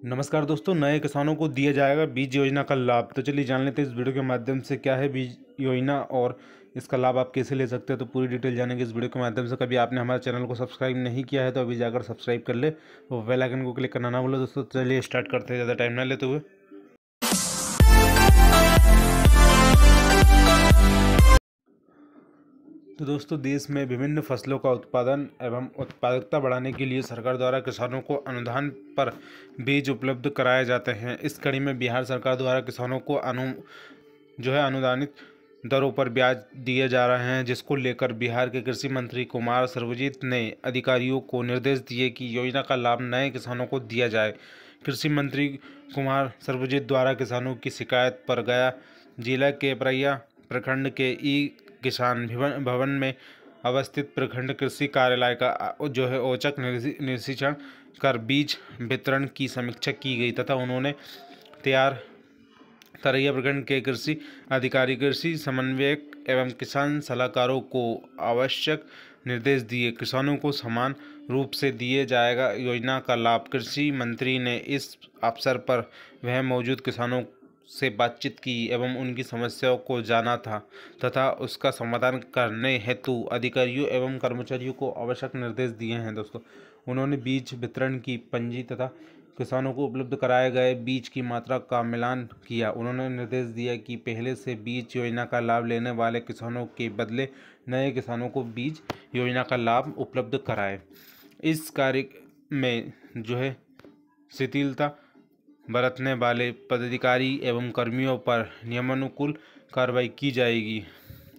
नमस्कार दोस्तों, नए किसानों को दिया जाएगा बीज योजना का लाभ। तो चलिए जान लेते हैं इस वीडियो के माध्यम से क्या है बीज योजना और इसका लाभ आप कैसे ले सकते हैं। तो पूरी डिटेल जानेंगे इस वीडियो के माध्यम से। कभी आपने हमारे चैनल को सब्सक्राइब नहीं किया है तो अभी जाकर सब्सक्राइब कर ले और बेल आइकन को क्लिक करना ना बोलो दोस्तों, चलिए स्टार्ट करते हैं, ज़्यादा टाइम ना लेते हुए। तो दोस्तों, देश में विभिन्न फ़सलों का उत्पादन एवं उत्पादकता बढ़ाने के लिए सरकार द्वारा किसानों को अनुदान पर बीज उपलब्ध कराए जाते हैं। इस कड़ी में बिहार सरकार द्वारा किसानों को अनु, जो है अनुदानित दरों पर ब्याज दिए जा रहे हैं, जिसको लेकर बिहार के कृषि मंत्री कुमार सर्वजीत ने अधिकारियों को निर्देश दिए कि योजना का लाभ नए किसानों को दिया जाए। कृषि मंत्री कुमार सर्वजीत द्वारा किसानों की शिकायत पर गया जिला के परैया प्रखंड के ई किसान भवन में अवस्थित प्रखंड कृषि कार्यालय का जो है औचक निरीक्षण कर बीज वितरण की समीक्षा की गई तथा उन्होंने तैयार तरैया प्रखंड के कृषि अधिकारी, कृषि समन्वयक एवं किसान सलाहकारों को आवश्यक निर्देश दिए। किसानों को समान रूप से दिए जाएगा योजना का लाभ। कृषि मंत्री ने इस अवसर पर वह मौजूद किसानों से बातचीत की एवं उनकी समस्याओं को जाना था, तथा उसका समाधान करने हेतु अधिकारियों एवं कर्मचारियों को आवश्यक निर्देश दिए हैं। दोस्तों, उन्होंने बीज वितरण की पंजी तथा किसानों को उपलब्ध कराए गए बीज की मात्रा का मिलान किया। उन्होंने निर्देश दिया कि पहले से बीज योजना का लाभ लेने वाले किसानों के बदले नए किसानों को बीज योजना का लाभ उपलब्ध कराए। इस कार्य में जो है शिथिलता बरतने वाले पदाधिकारी एवं कर्मियों पर नियमानुकूल कार्रवाई की जाएगी।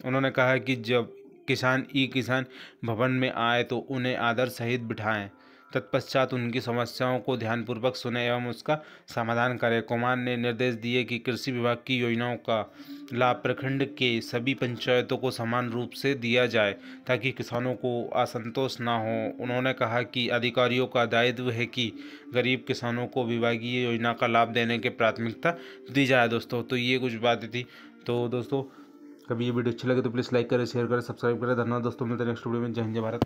उन्होंने कहा कि जब किसान ई किसान भवन में आए तो उन्हें आदर सहित बिठाएँ। तत्पश्चात उनकी समस्याओं को ध्यानपूर्वक सुने एवं उसका समाधान करें। कुमार ने निर्देश दिए कि कृषि विभाग की योजनाओं का लाभ प्रखंड के सभी पंचायतों को समान रूप से दिया जाए ताकि किसानों को असंतोष ना हो। उन्होंने कहा कि अधिकारियों का दायित्व है कि गरीब किसानों को विभागीय योजना का लाभ देने की प्राथमिकता दी जाए। दोस्तों तो ये कुछ बातें थी। तो दोस्तों, कभी ये वीडियो अच्छी लगे तो प्लीज़ लाइक करें, शेयर करें, सब्सक्राइब करें। धन्यवाद दोस्तों, मिलते हैं नेक्स्ट वीडियो में। जय हिंद, जय भारत।